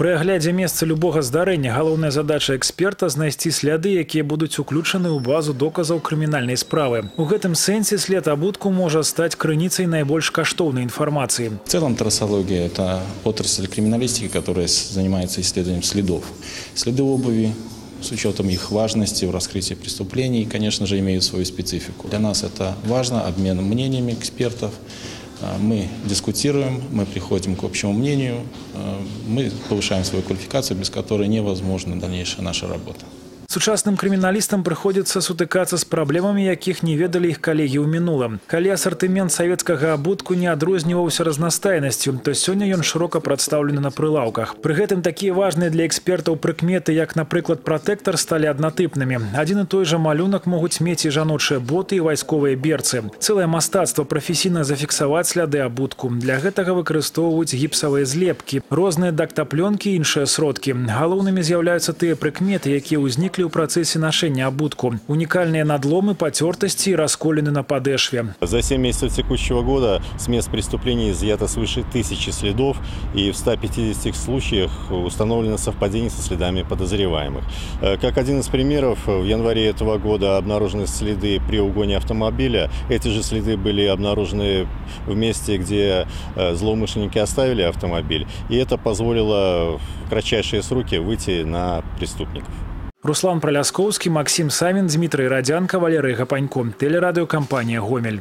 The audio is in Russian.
Пры аглядзе месца любога здарэння галоўная задача эксперта знайсці сляды, якія будуць уключаны ў базу доказаў крымінальнай справы. У гэтым сэнсе след абутку можа стаць крыніцай найбольш каштоўнай інфармацыі. В целом трассология – это отрасль криминалистики, которая занимается исследованием следов. Следы обуви, с учетом их важности в раскрытии преступлений, конечно же, имеют свою специфику. Для нас это важно, обмен мнениями экспертов. а, Мы дискутируем, мы приходим к общему мнению, а, мы повышаем свою квалификацию, без которой невозможна дальнейшая наша работа. Сучасным крыміналістам прыходзіцца сутыкацца з праблемамі, якіх не ведалі іх калегі ў мінулым. Калі асартымент савецкага абутку не адрозніваўся разнастайнасцю, то сёння ён шырока прадстаўлены на прылаўках. Пры гэтым такія важныя для экспертаў прыкметы, як, напрыклад, пратэктар сталі аднатыпнымі. Адзін і той жа малюнак могуць мець і жаночыя боты і вайсковыя берцы. Цэлае мастацтва прафесійна зафіксаваць сляды абутку. Для гэтага выкарыстоўваюць гіпсавыя злепкі, розныя дактаплёнкі і іншыя сродкі. Галоўнымі з'яўляюцца тыя прыкметы, якія ўзніклі ў працэсе нашэння абутку. Унікальныя надломы, пацёртасці і расколіны на падэшве. За 7 месяцев текущего года с мест преступлений изъято свыше тысячи следов, и в 150 случаях установлено совпадение со следами подозреваемых. Э, Как один из примеров, в январе этого года обнаружены следы при угоне автомобиля. Эти же следы были обнаружены в месте, где э, злоумышленники оставили автомобиль, и это позволило в кратчайшие сроки выйти на преступников. Руслан Праляскоўскі, Максим Савін, Дмітрый Радзянка, Валерый Гапанько. Тэлерадыёкампанія Гомель.